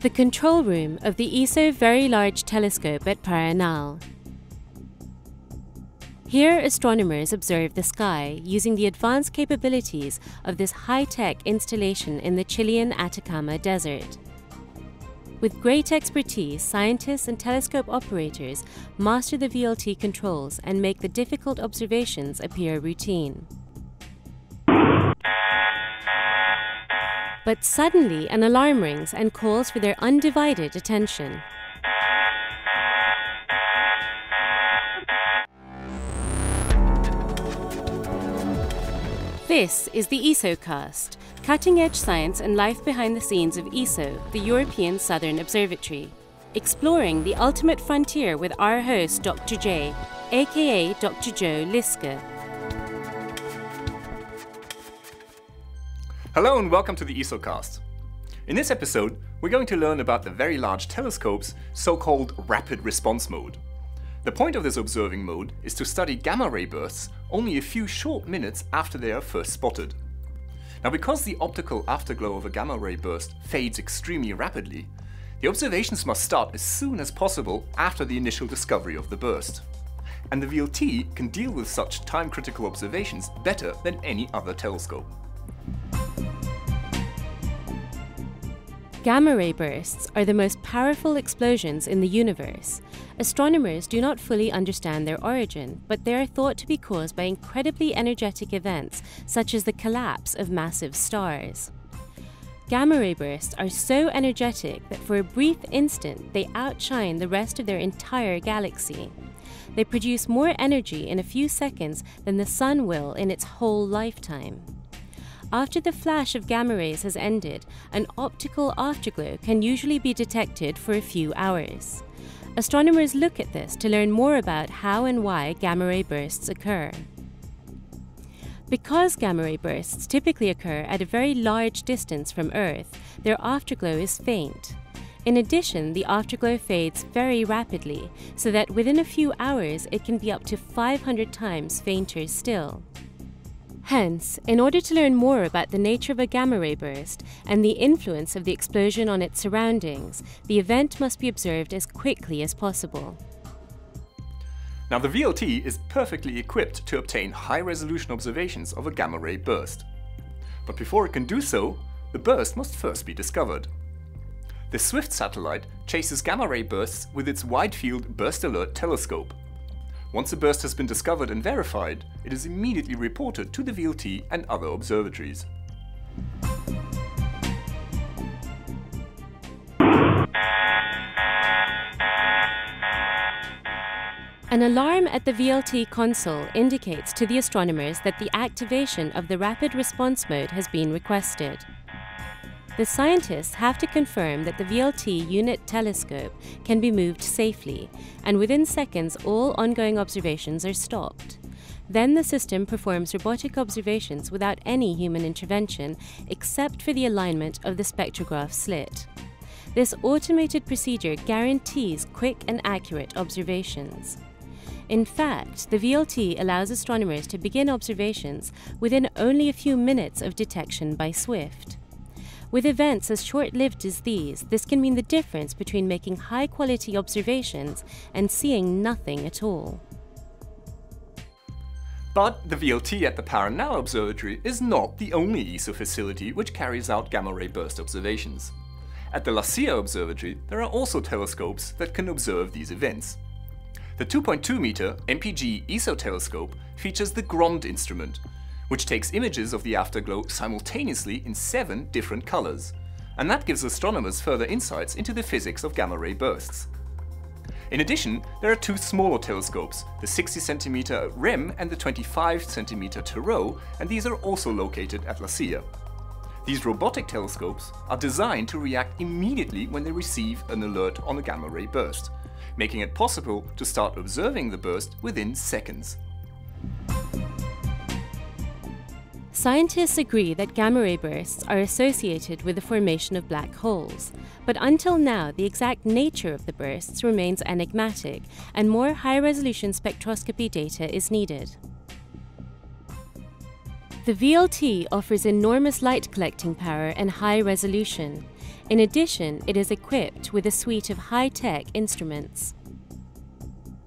The control room of the ESO Very Large Telescope at Paranal. Here, astronomers observe the sky using the advanced capabilities of this high-tech installation in the Chilean Atacama Desert. With great expertise, scientists and telescope operators master the VLT controls and make the difficult observations appear routine. But suddenly, an alarm rings and calls for their undivided attention. This is the ESOcast, cutting edge science and life behind the scenes of ESO, the European Southern Observatory. Exploring the ultimate frontier with our host, Dr. J, aka Dr. Joe Liske. Hello and welcome to the ESOcast. In this episode, we're going to learn about the Very Large Telescope's so-called rapid response mode. The point of this observing mode is to study gamma ray bursts only a few short minutes after they are first spotted. Now because the optical afterglow of a gamma ray burst fades extremely rapidly, the observations must start as soon as possible after the initial discovery of the burst. And the VLT can deal with such time-critical observations better than any other telescope. Gamma ray bursts are the most powerful explosions in the universe. Astronomers do not fully understand their origin, but they are thought to be caused by incredibly energetic events such as the collapse of massive stars. Gamma ray bursts are so energetic that for a brief instant they outshine the rest of their entire galaxy. They produce more energy in a few seconds than the Sun will in its whole lifetime. After the flash of gamma rays has ended, an optical afterglow can usually be detected for a few hours. Astronomers look at this to learn more about how and why gamma ray bursts occur. Because gamma ray bursts typically occur at a very large distance from Earth, their afterglow is faint. In addition, the afterglow fades very rapidly, so that within a few hours it can be up to 500 times fainter still. Hence, in order to learn more about the nature of a gamma ray burst and the influence of the explosion on its surroundings, the event must be observed as quickly as possible. Now the VLT is perfectly equipped to obtain high-resolution observations of a gamma ray burst. But before it can do so, the burst must first be discovered. The SWIFT satellite chases gamma ray bursts with its Wide-Field Burst Alert telescope. Once a burst has been discovered and verified, it is immediately reported to the VLT and other observatories. An alarm at the VLT console indicates to the astronomers that the activation of the rapid response mode has been requested. The scientists have to confirm that the VLT unit telescope can be moved safely, and within seconds all ongoing observations are stopped. Then the system performs robotic observations without any human intervention except for the alignment of the spectrograph slit. This automated procedure guarantees quick and accurate observations. In fact, the VLT allows astronomers to begin observations within only a few minutes of detection by SWIFT. With events as short lived as these, this can mean the difference between making high quality observations and seeing nothing at all. But the VLT at the Paranal Observatory is not the only ESO facility which carries out gamma ray burst observations. At the La Silla Observatory, there are also telescopes that can observe these events. The 2.2 meter MPG ESO telescope features the GROND instrument, which takes images of the afterglow simultaneously in seven different colors. And that gives astronomers further insights into the physics of gamma ray bursts. In addition, there are two smaller telescopes, the 60cm REM and the 25cm Tarot, and these are also located at La Silla. These robotic telescopes are designed to react immediately when they receive an alert on a gamma ray burst, making it possible to start observing the burst within seconds. Scientists agree that gamma ray bursts are associated with the formation of black holes, but until now the exact nature of the bursts remains enigmatic and more high-resolution spectroscopy data is needed. The VLT offers enormous light collecting power and high resolution. In addition, it is equipped with a suite of high-tech instruments.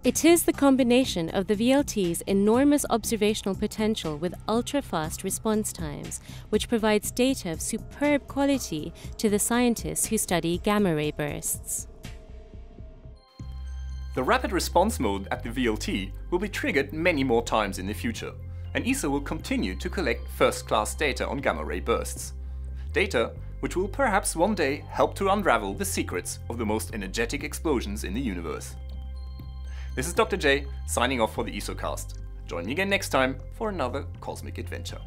It is the combination of the VLT's enormous observational potential with ultra-fast response times, which provides data of superb quality to the scientists who study gamma-ray bursts. The rapid response mode at the VLT will be triggered many more times in the future, and ESA will continue to collect first-class data on gamma-ray bursts. Data which will perhaps one day help to unravel the secrets of the most energetic explosions in the universe. This is Dr. J, signing off for the ESOcast. Join me again next time for another cosmic adventure.